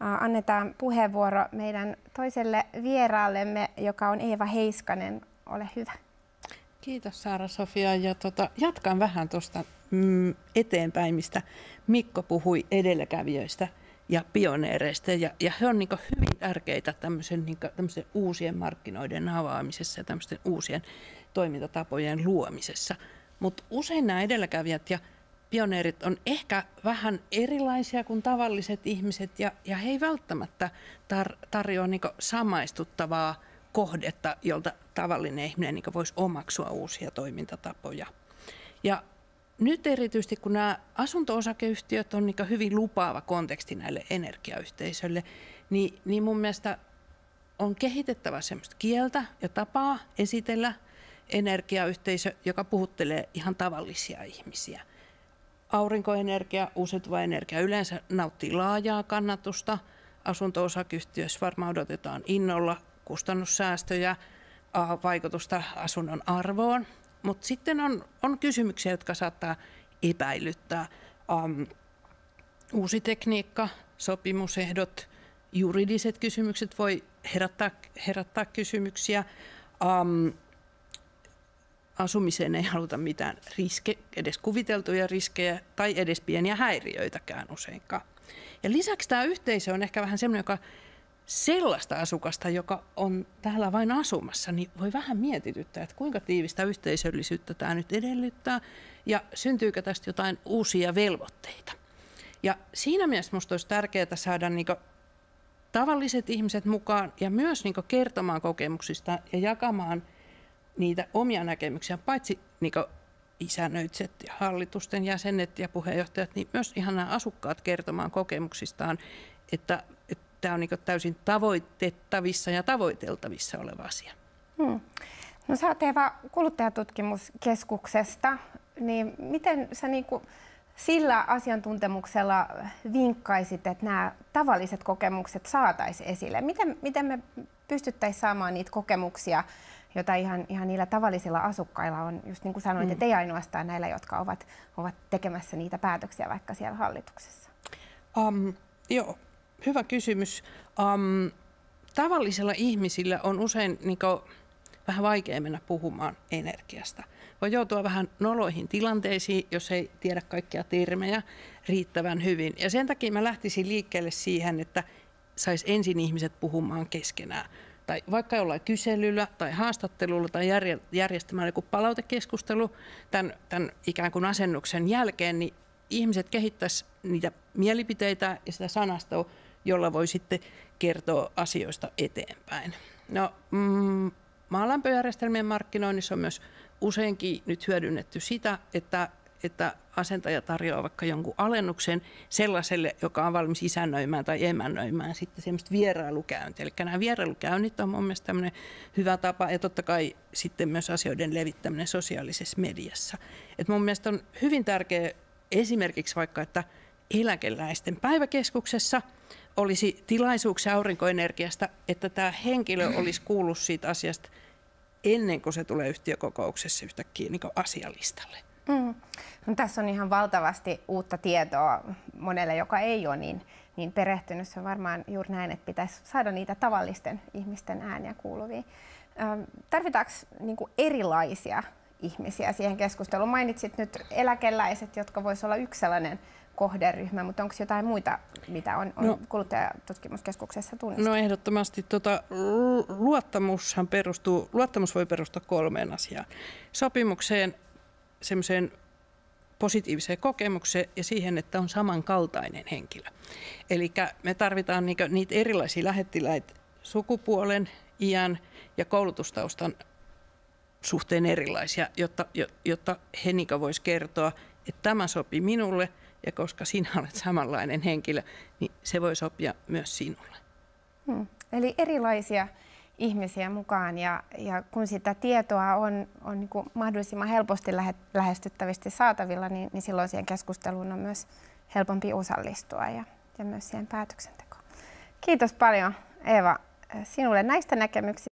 annetaan puheenvuoro meidän toiselle vieraallemme, joka on Eeva Heiskanen. Ole hyvä. Kiitos Saara-Sofia ja tota, jatkan vähän tuosta mm, eteenpäin, mistä Mikko puhui edelläkävijöistä ja pioneereista. Ja, ja he on niin hyvin tärkeitä tämmöisen, niin tämmöisen uusien markkinoiden avaamisessa ja tämmöisten uusien toimintatapojen luomisessa. Mutta usein nämä edelläkävijät ja pioneerit on ehkä vähän erilaisia kuin tavalliset ihmiset ja, ja he ei välttämättä tar- tarjoa niin samaistuttavaa kohdetta, jolta tavallinen ihminen niin voisi omaksua uusia toimintatapoja. Ja nyt erityisesti, kun nämä asunto-osakeyhtiöt on niin hyvin lupaava konteksti näille energiayhteisöille, niin, niin mun mielestä on kehitettävä sellaista kieltä ja tapaa esitellä energiayhteisö, joka puhuttelee ihan tavallisia ihmisiä. Aurinkoenergia, uusiutuva energia yleensä nauttii laajaa kannatusta. Asunto-osakeyhtiöissä varmaan odotetaan innolla kustannussäästöjä, vaikutusta asunnon arvoon. Mutta sitten on, on kysymyksiä, jotka saattaa epäilyttää. Um, uusi tekniikka, sopimusehdot, juridiset kysymykset voi herättää, herättää kysymyksiä. Um, asumiseen ei haluta mitään riske, edes kuviteltuja riskejä tai edes pieniä häiriöitäkään useinkaan. Ja lisäksi tämä yhteisö on ehkä vähän semmoinen, joka sellaista asukasta, joka on täällä vain asumassa, niin voi vähän mietityttää, että kuinka tiivistä yhteisöllisyyttä tämä nyt edellyttää ja syntyykö tästä jotain uusia velvoitteita. Ja siinä mielessä minusta olisi tärkeää saada niin tavalliset ihmiset mukaan ja myös niin kertomaan kokemuksista ja jakamaan niitä omia näkemyksiä, paitsi niin isännöitset ja hallitusten jäsenet ja puheenjohtajat, niin myös ihan nämä asukkaat kertomaan kokemuksistaan, että, tämä on niin täysin tavoitettavissa ja tavoiteltavissa oleva asia. Hmm. No sä oot Eeva kuluttajatutkimuskeskuksesta, niin miten sä niin kuin sillä asiantuntemuksella vinkkaisit, että nämä tavalliset kokemukset saataisiin esille? Miten, miten me pystyttäisiin saamaan niitä kokemuksia, joita ihan, ihan niillä tavallisilla asukkailla on, just niin kuin sanoit, mm. että ei ainoastaan näillä, jotka ovat, ovat tekemässä niitä päätöksiä vaikka siellä hallituksessa? Um, joo, hyvä kysymys. Um, tavallisilla ihmisillä on usein niin kuin, vähän vaikea mennä puhumaan energiasta. Voi joutua vähän noloihin tilanteisiin, jos ei tiedä kaikkia termejä riittävän hyvin. Ja sen takia mä lähtisin liikkeelle siihen, että saisi ensin ihmiset puhumaan keskenään. Tai vaikka jollain kyselyllä tai haastattelulla tai järjestämällä joku palautekeskustelu tämän, tämän ikään kuin asennuksen jälkeen, niin ihmiset kehittäisivät niitä mielipiteitä ja sitä sanastoa jolla voi sitten kertoa asioista eteenpäin. No, mm, maalämpöjärjestelmien markkinoinnissa on myös useinkin nyt hyödynnetty sitä, että, että asentaja tarjoaa vaikka jonkun alennuksen sellaiselle, joka on valmis isännöimään tai emännöimään sitten semmoista vierailukäyntiä. Eli nämä vierailukäynnit on mun mielestä hyvä tapa ja totta kai sitten myös asioiden levittäminen sosiaalisessa mediassa. Et mun mielestä on hyvin tärkeää esimerkiksi vaikka, että eläkeläisten päiväkeskuksessa olisi tilaisuuksia aurinkoenergiasta, että tämä henkilö olisi kuullut siitä asiasta ennen kuin se tulee yhtiökokouksessa yhtäkkiä niin asialistalle. Mm. No, tässä on ihan valtavasti uutta tietoa monelle, joka ei ole niin, niin perehtynyt. Se on varmaan juuri näin, että pitäisi saada niitä tavallisten ihmisten ääniä kuuluviin. Tarvitaanko niin erilaisia ihmisiä siihen keskusteluun? Mainitsit nyt eläkeläiset, jotka voisivat olla yksi sellainen kohderyhmä, mutta onko jotain muita, mitä on, on no, kuluttajatutkimuskeskuksessa tunnistettu? No ehdottomasti tota, luottamushan perustuu, luottamus voi perustua kolmeen asiaan. Sopimukseen, semmoiseen positiiviseen kokemukseen ja siihen, että on samankaltainen henkilö. Eli me tarvitaan niitä, niitä erilaisia lähettiläitä sukupuolen, iän ja koulutustaustan suhteen erilaisia, jotta, jotta he voisi kertoa, että tämä sopii minulle – ja koska sinä olet samanlainen henkilö, niin se voi sopia myös sinulle. Hmm. Eli erilaisia ihmisiä mukaan ja, ja kun sitä tietoa on, on niin mahdollisimman helposti lähe, lähestyttävästi saatavilla, niin, niin silloin siihen keskusteluun on myös helpompi osallistua ja, ja myös siihen päätöksentekoon. Kiitos paljon Eeva sinulle näistä näkemyksistä.